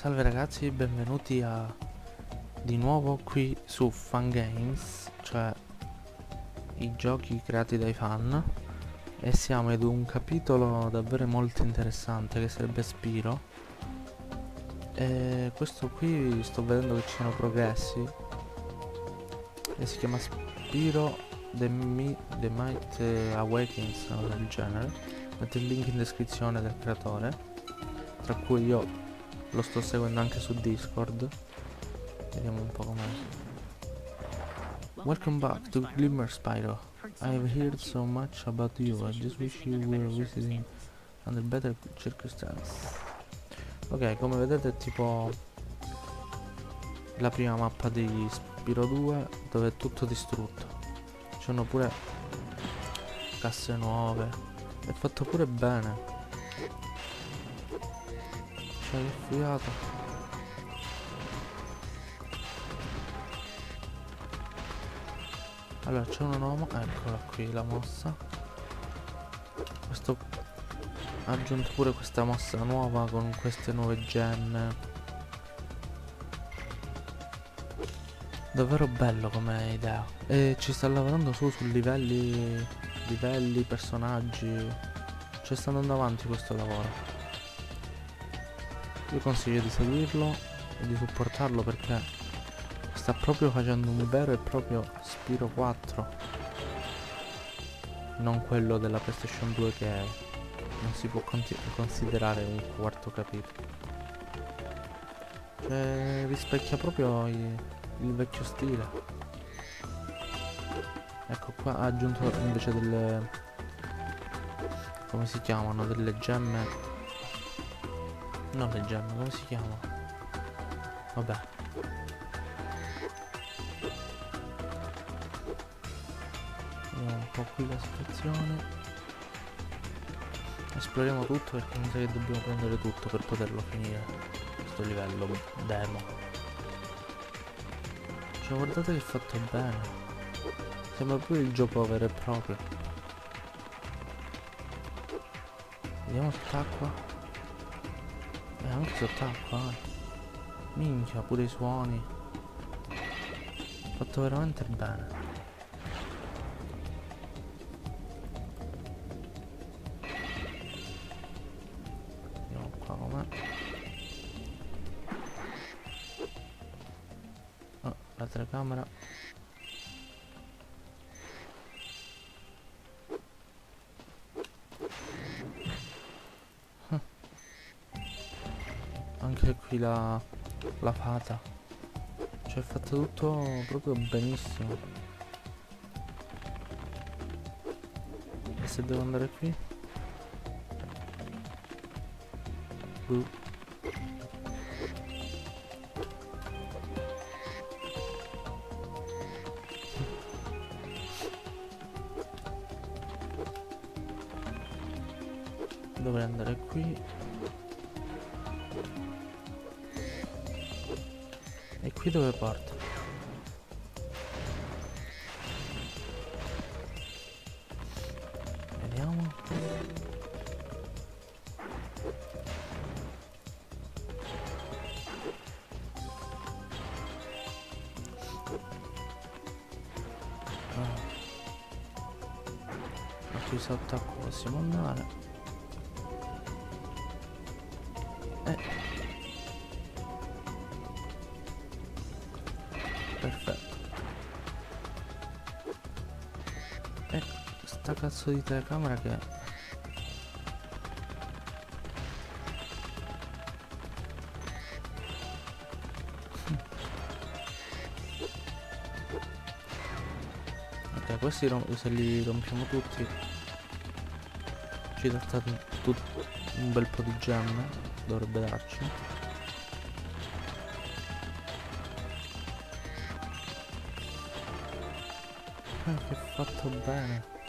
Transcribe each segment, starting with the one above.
Salve ragazzi, benvenuti a di nuovo qui su Fun Games, cioè i giochi creati dai fan. E siamo ad un capitolo davvero molto interessante che sarebbe Spiro. E questo qui sto vedendo che ci sono progressi. E si chiama Spiro The, Mi The Might Awakens o del genere. Metto il link in descrizione del creatore tra cui io lo sto seguendo anche su Discord. Vediamo un po' com'è. Welcome back to Glimmer Spyro. I've heard so much about you. I just wish you were visiting under better circumstances. Ok come vedete è tipo la prima mappa di Spiro 2 dove è tutto distrutto. Ci sono pure casse nuove. È fatto pure bene cioè che figata allora c'è una nuova eccola qui la mossa. Questo ha aggiunto pure questa mossa nuova con queste nuove gemme. Davvero bello come idea. E ci sta lavorando su su livelli livelli personaggi. Cioè sta andando avanti questo lavoro io consiglio di seguirlo e di supportarlo perché sta proprio facendo un vero e proprio Spiro 4 non quello della PlayStation 2 che non si può considerare un quarto capitolo. Cioè rispecchia proprio il, il vecchio stile. Ecco qua ha aggiunto invece delle come si chiamano delle gemme non le gemme, come si chiama? Vabbè. Vediamo un po' qui la situazione. Esploriamo tutto perché mi sa che dobbiamo prendere tutto per poterlo finire. Questo livello demo. Cioè guardate che è fatto bene. Sembra pure il gioco vero e proprio. Vediamo sott'acqua. E anche sott'acqua, eh. Minchia, pure i suoni. Fatto veramente bene. Vediamo qua com'è. Oh, la telecamera. Anche qui la, la fata. Cioè è fatto tutto proprio benissimo. E se devo andare qui? Uh. dovrei andare qui E qui dove porta? Vediamo. Ah. Qui sotto possiamo andare. Eh. Cazzo di telecamera che ok questi se li rompiamo tutti ci dà un bel po' di gemme dovrebbe darci Ah, che fatto bene.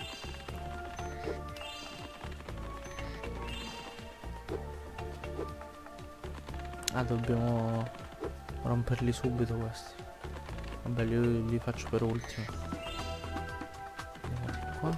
Ah dobbiamo romperli subito questi. Vabbè li, li faccio per ultimo. Andiamo qua.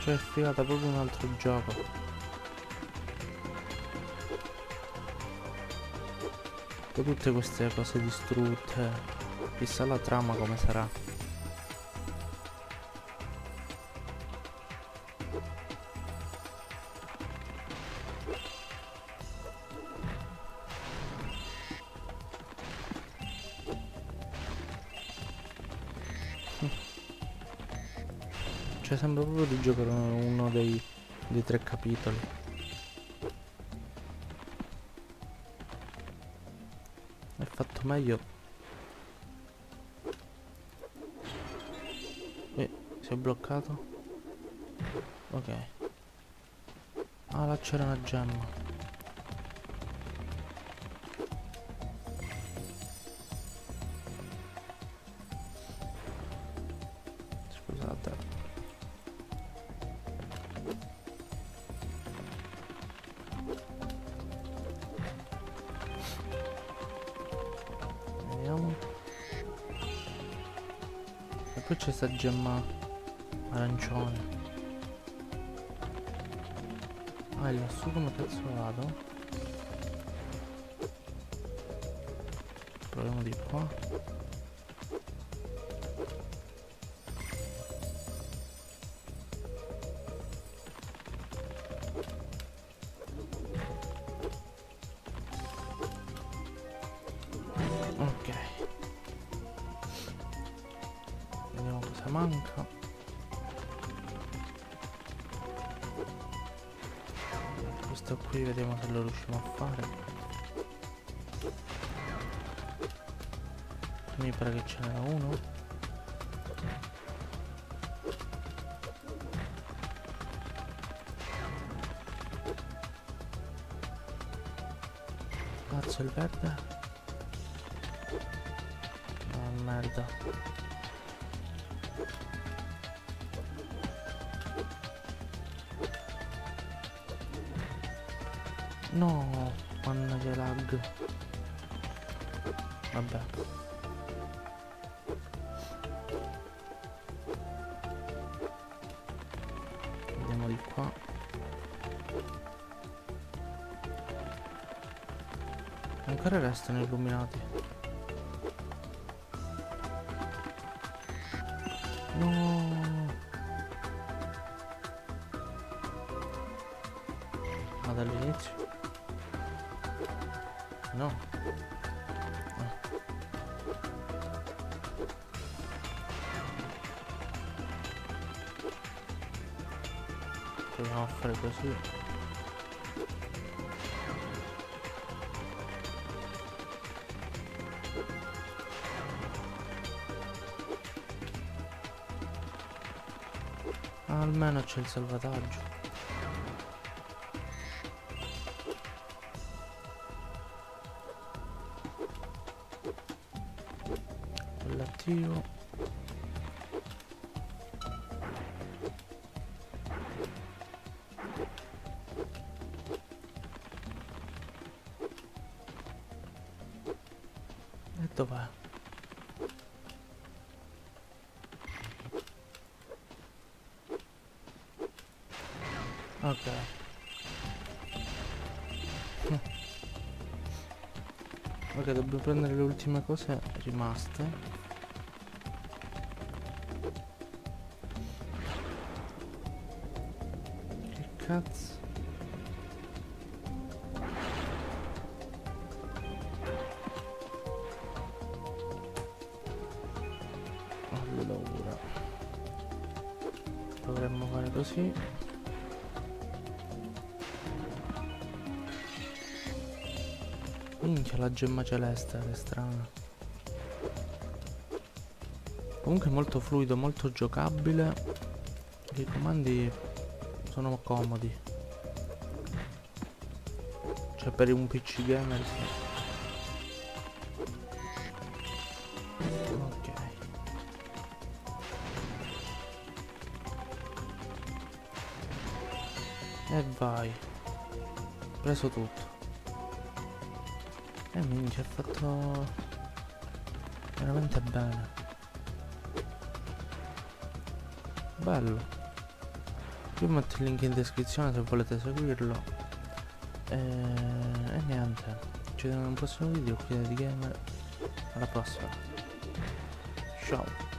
Cioè figata proprio un altro gioco. Con tutte queste cose distrutte. Chissà la trama come sarà. Cioè sembra proprio di giocare uno dei, dei tre capitoli. Meglio. Eh, si è bloccato? Ok. Ah, là c'era una gemma. Poi c'è sta gemma arancione. Ah, e lassù come cazzo vado? Proviamo di qua. Manca. Questo qui vediamo se lo riusciamo a fare. Mi pare che ce n'era uno. Cazzo il verde? Ah, merda. No, mannaggia lag. Vabbè. Andiamo di qua. Ancora restano illuminati. No. Ma dall'inizio? No. Ah. Proviamo a fare Almeno c'è il salvataggio. L'attivo. E dov'è? Ok. Ok, dobbiamo prendere le ultime cose rimaste. Che cazzo? Allora. Dovremmo fare così. Minchia la gemma celeste, che strana. Comunque molto fluido, molto giocabile. I comandi sono comodi. Cioè per un PC gamer. Ok. E vai. Preso tutto. E minchia, ha fatto veramente bene. Bello. qui metto il link in descrizione se volete seguirlo. E, e niente. Ci vediamo nel prossimo video qui di gamer. Alla prossima. Ciao